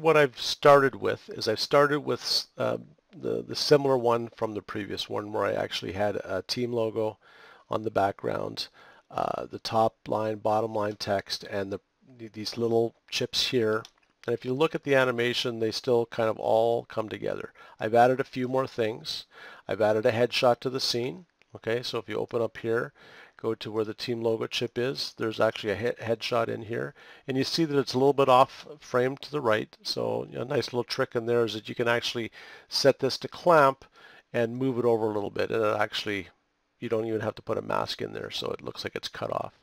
What I've started with is I've started with uh, the, the similar one from the previous one where I actually had a team logo on the background, uh, the top line, bottom line text, and the, these little chips here. And if you look at the animation, they still kind of all come together. I've added a few more things. I've added a headshot to the scene. Okay, so if you open up here, go to where the team logo chip is, there's actually a he headshot in here. And you see that it's a little bit off frame to the right. So a nice little trick in there is that you can actually set this to clamp and move it over a little bit. And it actually, you don't even have to put a mask in there. So it looks like it's cut off.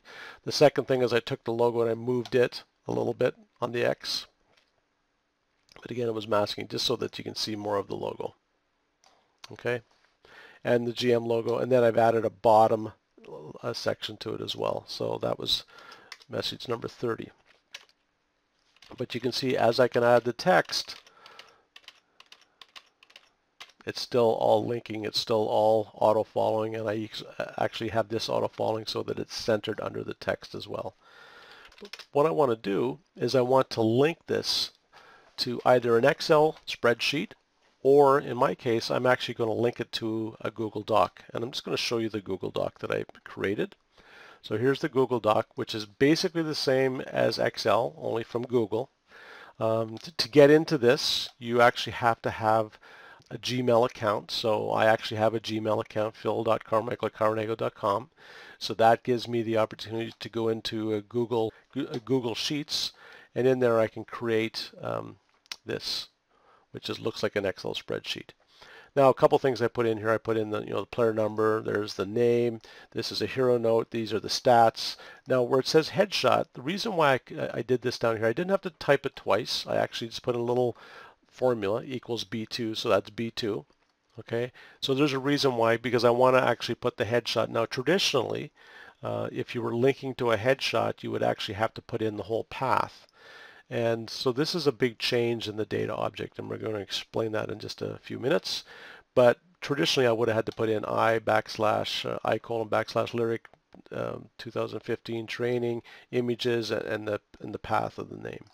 The second thing is I took the logo and I moved it a little bit on the X. But again, it was masking just so that you can see more of the logo. Okay. And the GM logo. And then I've added a bottom a section to it as well. So that was message number 30. But you can see as I can add the text, it's still all linking, it's still all auto-following, and I actually have this auto-following so that it's centered under the text as well. What I want to do is I want to link this to either an Excel spreadsheet or in my case, I'm actually going to link it to a Google Doc. And I'm just going to show you the Google Doc that I created. So here's the Google Doc, which is basically the same as Excel, only from Google. Um, to, to, get into this, you actually have to have a Gmail account. So I actually have a Gmail account, phil.carmichaelcarnego.com. So that gives me the opportunity to go into a Google, a Google Sheets, and in there I can create um, this which just looks like an Excel spreadsheet. Now, a couple things I put in here. I put in the, you know, the player number. There's the name. This is a hero note. These are the stats. Now, where it says headshot, the reason why I, I did this down here, I didn't have to type it twice. I actually just put a little formula equals B2, so that's B2. Okay, so there's a reason why, because I want to actually put the headshot. Now, traditionally, uh, if you were linking to a headshot, you would actually have to put in the whole path. And so this is a big change in the data object, and we're going to explain that in just a few minutes. But traditionally, I would have had to put in I backslash uh, I colon backslash lyric um, 2015 training images and, the and the path of the name.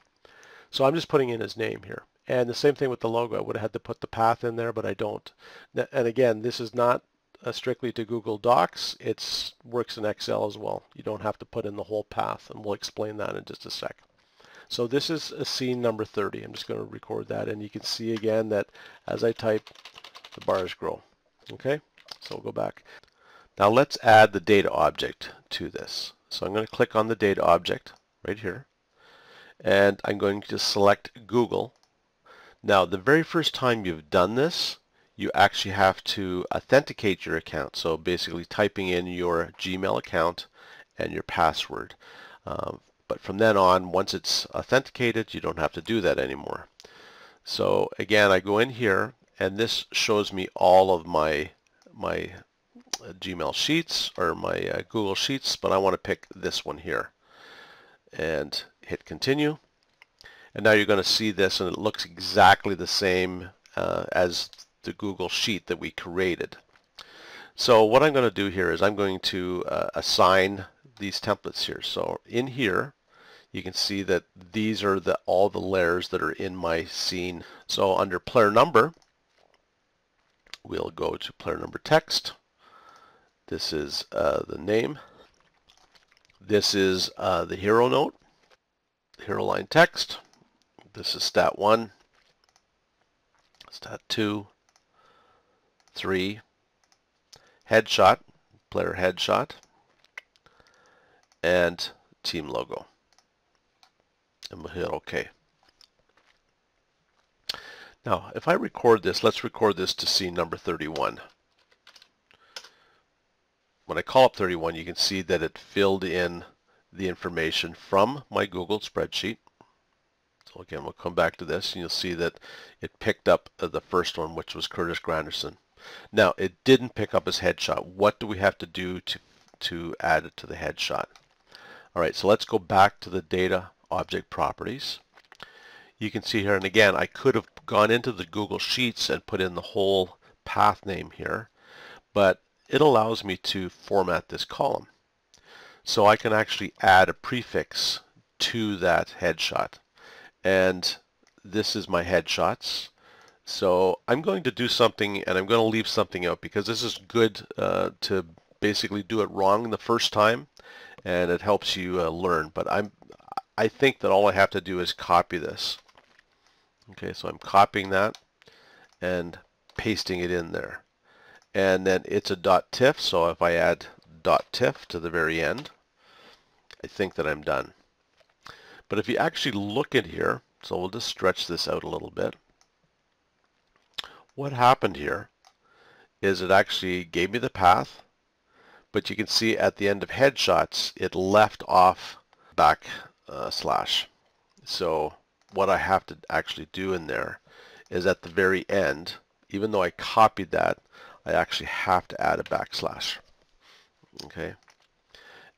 So I'm just putting in his name here. And the same thing with the logo. I would have had to put the path in there, but I don't. And again, this is not uh, strictly to Google Docs. It works in Excel as well. You don't have to put in the whole path, and we'll explain that in just a sec. So this is a scene number 30. I'm just going to record that and you can see again that as I type, the bars grow. Okay, so we'll go back. Now let's add the data object to this. So I'm going to click on the data object right here and I'm going to select Google. Now the very first time you've done this, you actually have to authenticate your account. So basically typing in your Gmail account and your password. Um, but from then on, once it's authenticated, you don't have to do that anymore. So again, I go in here and this shows me all of my my uh, Gmail Sheets or my uh, Google Sheets, but I want to pick this one here and hit continue. And now you're going to see this and it looks exactly the same uh, as the Google Sheet that we created. So what I'm going to do here is I'm going to uh, assign these templates here. So in here, you can see that these are the all the layers that are in my scene. So under player number, we'll go to player number text. This is uh, the name. This is uh, the hero note, hero line text. This is stat 1, stat 2, 3, headshot, player headshot, and team logo. And we'll hit OK. Now, if I record this, let's record this to scene number 31. When I call up 31, you can see that it filled in the information from my Google spreadsheet. So again, we'll come back to this and you'll see that it picked up uh, the first one, which was Curtis Granderson. Now, it didn't pick up his headshot. What do we have to do to, to add it to the headshot? All right, so let's go back to the data object properties. You can see here, and again, I could have gone into the Google Sheets and put in the whole path name here, but it allows me to format this column. So I can actually add a prefix to that headshot. And this is my headshots. So I'm going to do something and I'm going to leave something out because this is good uh, to basically do it wrong the first time and it helps you uh, learn. But I'm, I think that all I have to do is copy this. Okay, so I'm copying that and pasting it in there. And then it's a .tiff, so if I add .tiff to the very end, I think that I'm done. But if you actually look at here, so we'll just stretch this out a little bit. What happened here is it actually gave me the path, but you can see at the end of headshots, it left off back uh, slash. So what I have to actually do in there is at the very end, even though I copied that, I actually have to add a backslash. Okay.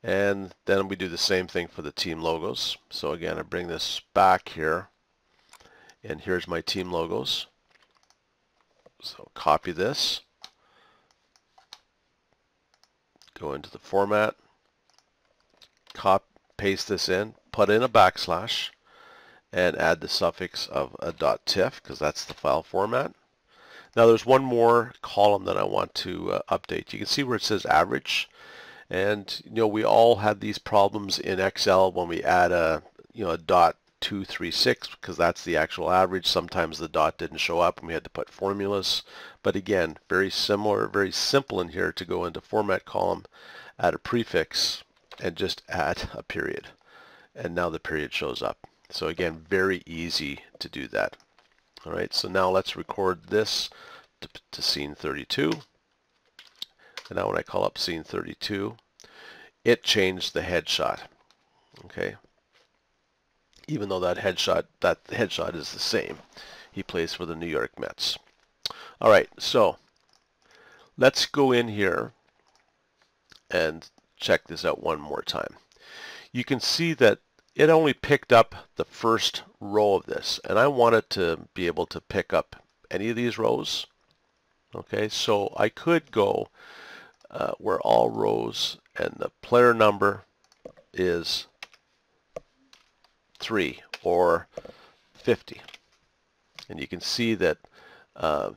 And then we do the same thing for the team logos. So again, I bring this back here. And here's my team logos. So copy this. Go into the format. Cop, paste this in. Put in a backslash. And add the suffix of a .tiff because that's the file format. Now there's one more column that I want to uh, update. You can see where it says average. And you know we all had these problems in Excel when we add a you know a dot 236 because that's the actual average. Sometimes the dot didn't show up and we had to put formulas. But again, very similar, very simple in here to go into format column, add a prefix, and just add a period. And now the period shows up. So again, very easy to do that. All right, so now let's record this to, to scene 32. And now when I call up scene 32, it changed the headshot. Okay. Even though that headshot, that headshot is the same. He plays for the New York Mets. All right, so let's go in here and check this out one more time. You can see that it only picked up the first row of this, and I wanted to be able to pick up any of these rows. Okay, so I could go uh, where all rows and the player number is 3 or 50. And you can see that uh,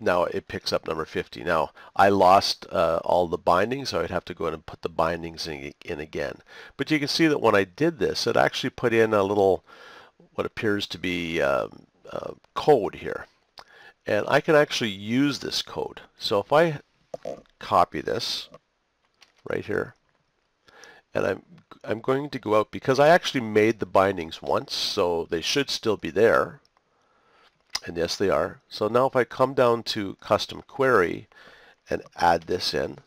now it picks up number 50. Now I lost uh, all the bindings so I'd have to go in and put the bindings in, in, again. But you can see that when I did this it actually put in a little what appears to be um, uh, code here. And I can actually use this code. So if I copy this right here. And I'm, I'm going to go out because I actually made the bindings once, so they should still be there. And yes, they are. So now if I come down to custom query and add this in,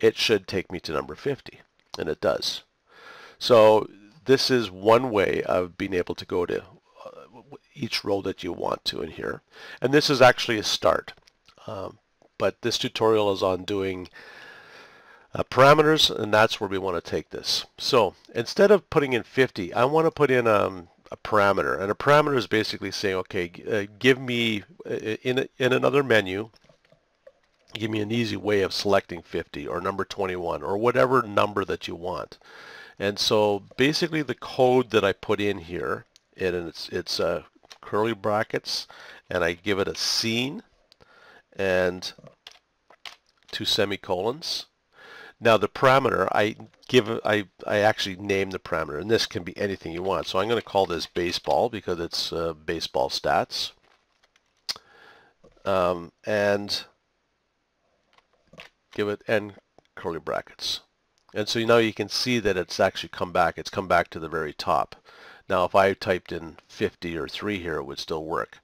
it should take me to number 50. And it does. So this is one way of being able to go to uh, each row that you want to in here. And this is actually a start. Um, but this tutorial is on doing uh, parameters and that's where we want to take this. So instead of putting in 50, I want to put in um, a parameter and a parameter is basically saying, okay, uh, give me uh, in, in another menu, give me an easy way of selecting 50 or number 21 or whatever number that you want. And so basically the code that I put in here, and it's, it's uh, curly brackets, and I give it a scene, and two semicolons. Now the parameter, I give, I, I actually name the parameter, and this can be anything you want. So I'm going to call this baseball because it's uh, baseball stats. Um, and give it and curly brackets. And so now you can see that it's actually come back. It's come back to the very top. Now if I typed in 50 or 3 here, it would still work.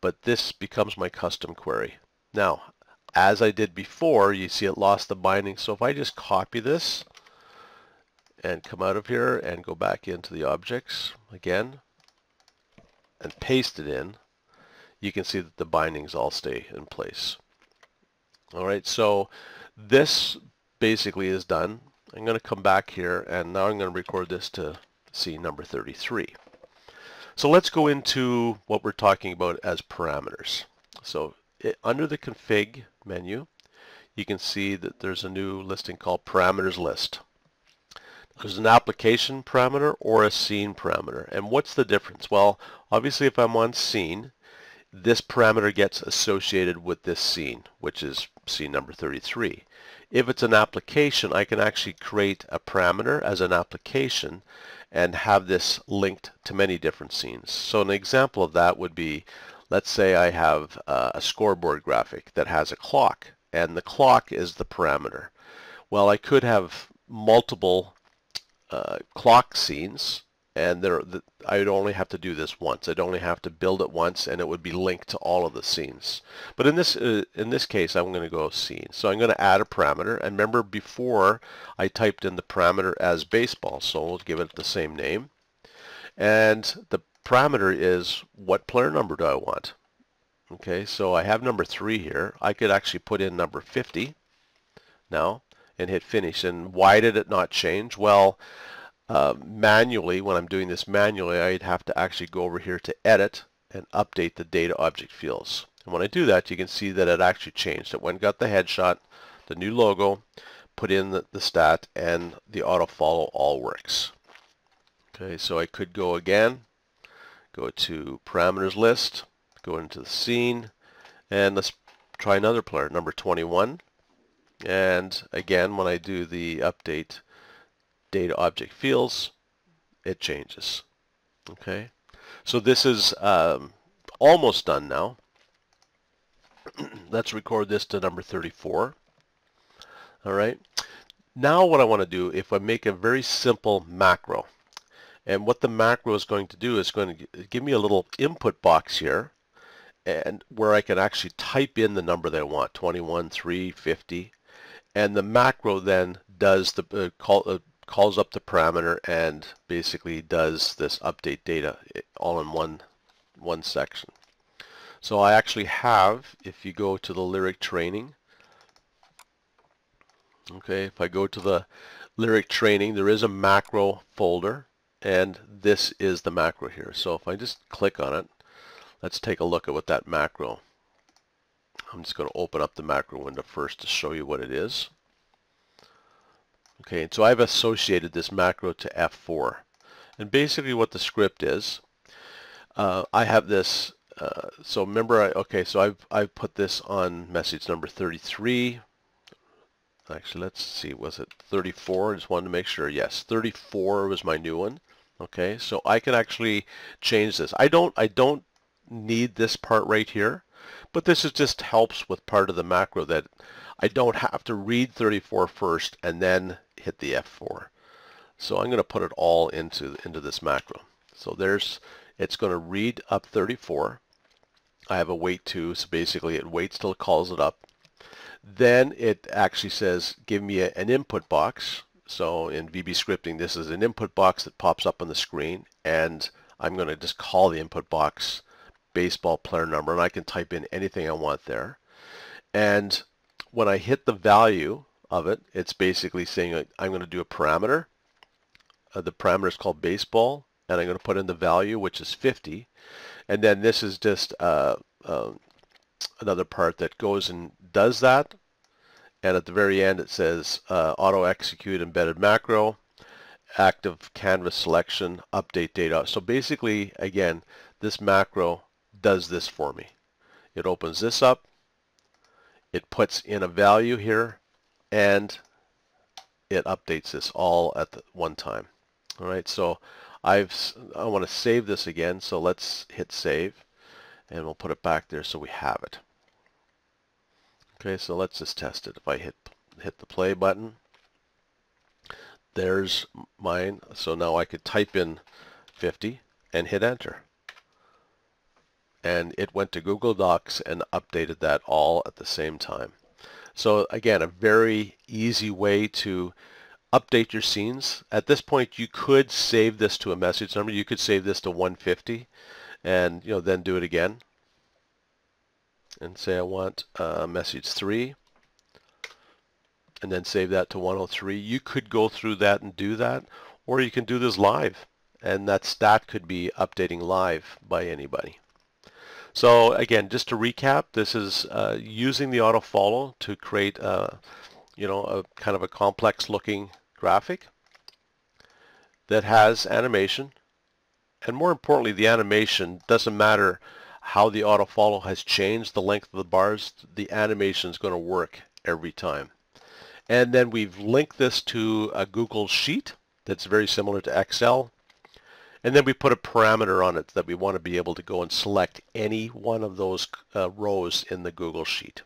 But this becomes my custom query. Now, as I did before, you see it lost the binding. So if I just copy this and come out of here and go back into the objects again and paste it in, you can see that the bindings all stay in place. All right, so this basically is done. I'm going to come back here and now I'm going to record this to see number 33. So let's go into what we're talking about as parameters. So it, under the config menu, you can see that there's a new listing called parameters list. there's an application parameter or a scene parameter. And what's the difference? Well, obviously if I'm on scene, this parameter gets associated with this scene, which is scene number 33. If it's an application, I can actually create a parameter as an application and have this linked to many different scenes. So an example of that would be, let's say I have uh, a scoreboard graphic that has a clock, and the clock is the parameter. Well, I could have multiple uh, clock scenes and there I'd only have to do this once. I'd only have to build it once and it would be linked to all of the scenes. But in this uh, in this case I'm going to go scene. So I'm going to add a parameter and remember before I typed in the parameter as baseball so we'll give it the same name. And the parameter is what player number do I want? Okay, so I have number 3 here. I could actually put in number 50 now and hit finish. And why did it not change? Well, uh, manually, when I'm doing this manually, I'd have to actually go over here to edit and update the data object fields. And when I do that, you can see that it actually changed. It went got the headshot, the new logo, put in the, the stat, and the auto follow all works. Okay, so I could go again, go to parameters list, go into the scene, and let's try another player, number 21. And again, when I do the update data object fields, it changes. Okay, so this is um, almost done now. Let's record this to number 34. All right. Now what I want to do, if I make a very simple macro, and what the macro is going to do is going to give me a little input box here, and where I can actually type in the number that I want, 21, 3, 50, and the macro then does the uh, call, uh, calls up the parameter and basically does this update data all in one one section. So I actually have, if you go to the Lyric training, okay, if I go to the Lyric training, there is a macro folder and this is the macro here. So if I just click on it, let's take a look at what that macro I'm just going to open up the macro window first to show you what it is. Okay, so I've associated this macro to F4. And basically what the script is, uh, I have this, uh, so remember, I, okay, so I've, I've put this on message number 33. Actually, let's see, was it 34? I just wanted to make sure. Yes, 34 was my new one. Okay, so I can actually change this. I don't, I don't need this part right here. But this is just helps with part of the macro that I don't have to read 34 first and then hit the F4. So I'm going to put it all into, into this macro. So there's, it's going to read up 34. I have a wait to, so basically it waits till it calls it up. Then it actually says, give me a, an input box. So in VB scripting, this is an input box that pops up on the screen, and I'm going to just call the input box baseball player number and I can type in anything I want there. And when I hit the value of it, it's basically saying I'm going to do a parameter. Uh, the parameter is called baseball and I'm going to put in the value which is 50 and then this is just uh, uh, another part that goes and does that and at the very end it says uh, auto execute embedded macro active canvas selection update data so basically again this macro does this for me. It opens this up, it puts in a value here, and it updates this all at the one time. All right, so I've I want to save this again, so let's hit save, and we'll put it back there so we have it. Okay, so let's just test it. If I hit hit the play button, there's mine. So now I could type in 50 and hit enter and it went to Google Docs and updated that all at the same time. So again, a very easy way to update your scenes. At this point, you could save this to a message number. You could save this to 150 and you know then do it again and say I want uh, message 3 and then save that to 103. You could go through that and do that or you can do this live and that stat could be updating live by anybody. So again, just to recap, this is uh, using the auto follow to create a, you know, a kind of a complex looking graphic. that has animation. And more importantly, the animation doesn't matter how the auto follow has changed the length of the bars, the animation is going to work every time. And then we've linked this to a Google Sheet that's very similar to Excel. And then we put a parameter on it that we want to be able to go and select any one of those uh, rows in the Google Sheet.